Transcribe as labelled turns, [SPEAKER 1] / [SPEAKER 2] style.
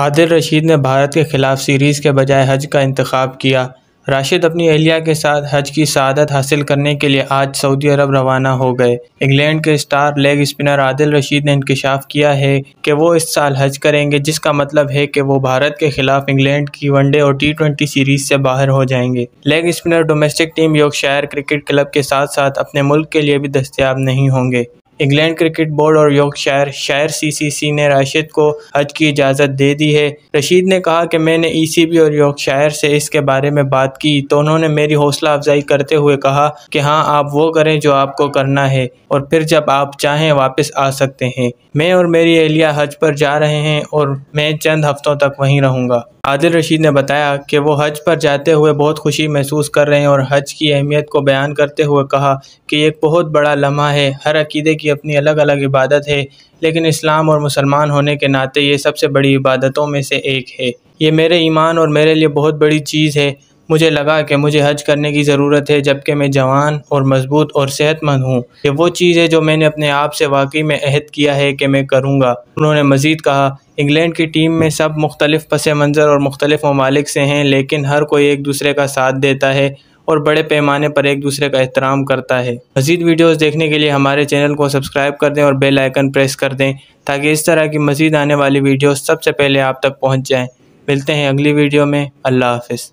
[SPEAKER 1] आदिल रशीद ने भारत के ख़िलाफ़ सीरीज़ के बजाय हज का इंतखब किया। राशिद अपनी अहलिया के साथ हज की शहादत हासिल करने के लिए आज सऊदी अरब रवाना हो गए। इंग्लैंड के star leg spinner Adil Rashid ने इंकशाफ किया है कि वो इस साल हज करेंगे, जिसका मतलब है कि वो भारत के खिलाफ इंग्लैंड की वनडे और टी ट्वेंटी सीरीज़ से बाहर हो जाएँगे। Leg spinner domestic team Yorkshire cricket club के साथ साथ अपने मुल्क के लिए भी दस्तियाब नहीं होंगे। इंग्लैंड क्रिकेट बोर्ड और योगशायर शायर सीसीसी ने राशिद को हज की इजाज़त दे दी है। रशीद ने कहा कि मैंने ईसीबी और योगशायर से इसके बारे में बात की तो उन्होंने मेरी हौसला अफजाई करते हुए कहा कि हाँ आप वो करें जो आपको करना है, और फिर जब आप चाहें वापस आ सकते हैं। मैं और मेरी एहलिया हज पर जा रहे हैं, और मैं चंद हफ्तों तक वहीं रहूँगा। आदिल रशीद ने बताया कि वो हज पर जाते हुए बहुत खुशी महसूस कर रहे हैं और हज की अहमियत को बयान करते हुए कहा कि एक बहुत बड़ा लम्हा है, हर अकीदे की अपनी अलग अलग इबादत है, लेकिन इस्लाम और मुसलमान होने के नाते ये सबसे बड़ी इबादतों में से एक है। ये मेरे ईमान और मेरे लिए बहुत बड़ी चीज़ है। मुझे लगा कि मुझे हज करने की ज़रूरत है, जबकि मैं जवान और मज़बूत और सेहतमंद हूँ। ये वो चीज़ है जो मैंने अपने आप से वाकई में अहद किया है कि मैं करूँगा। उन्होंने मज़ीद कहा, इंग्लैंड की टीम में सब मुख्तलिफ़ पस मंज़र और मुख्तलिफ़ ममालिक से हैं, लेकिन हर कोई एक दूसरे का साथ देता है और बड़े पैमाने पर एक दूसरे का एहतराम करता है। मज़ीद वीडियोस देखने के लिए हमारे चैनल को सब्सक्राइब कर दें और बेल आइकन प्रेस कर दें ताकि इस तरह की मज़ीद आने वाली वीडियोस सबसे पहले आप तक पहुँच जाएँ। मिलते हैं अगली वीडियो में। अल्लाह हाफिज़।